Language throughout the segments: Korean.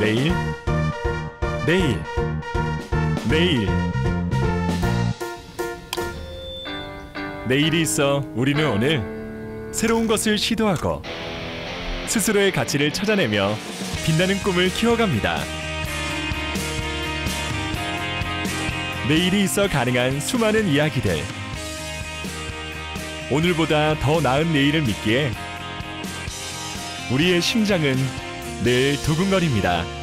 내일, 내일, 내일. 내일이 있어 우리는 오늘 새로운 것을 시도하고 스스로의 가치를 찾아내며 빛나는 꿈을 키워갑니다. 내일이 있어 가능한 수많은 이야기들. 오늘보다 더 나은 내일을 믿기에 우리의 심장은 늘 두근거립니다.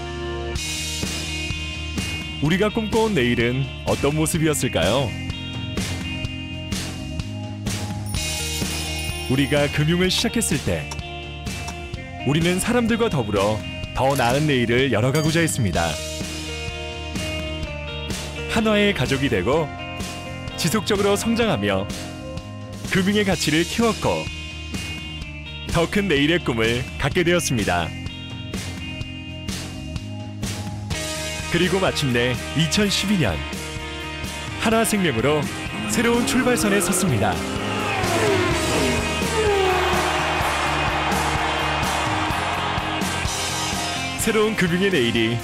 우리가 꿈꿔온 내일은 어떤 모습이었을까요? 우리가 금융을 시작했을 때 우리는 사람들과 더불어 더 나은 내일을 열어가고자 했습니다. 한화의 가족이 되고 지속적으로 성장하며 금융의 가치를 키웠고 더 큰 내일의 꿈을 갖게 되었습니다. 그리고 마침내 2012년 하나생명으로 새로운 출발선에 섰습니다. 새로운 금융의 내일이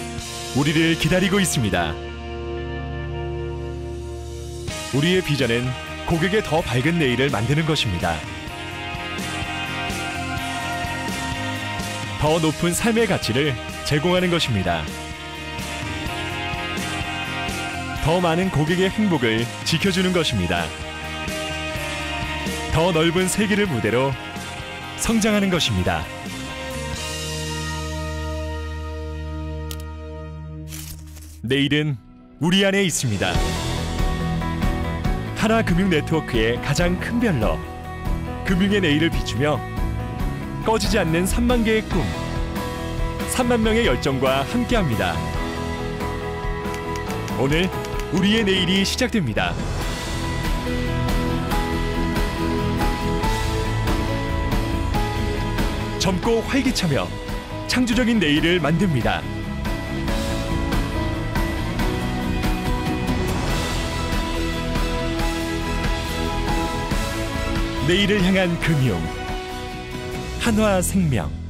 우리를 기다리고 있습니다. 우리의 비전은 고객의 더 밝은 내일을 만드는 것입니다. 더 높은 삶의 가치를 제공하는 것입니다. 더 많은 고객의 행복을 지켜주는 것입니다. 더 넓은 세계를 무대로 성장하는 것입니다. 내일은 우리 안에 있습니다. 하나금융 네트워크의 가장 큰 별로 금융의 내일을 비추며 꺼지지 않는 3만 개의 꿈, 3만 명의 열정과 함께합니다. 오늘 우리의 내일이 시작됩니다. 젊고 활기차며 창조적인 내일을 만듭니다. 내일을 향한 금융 한화생명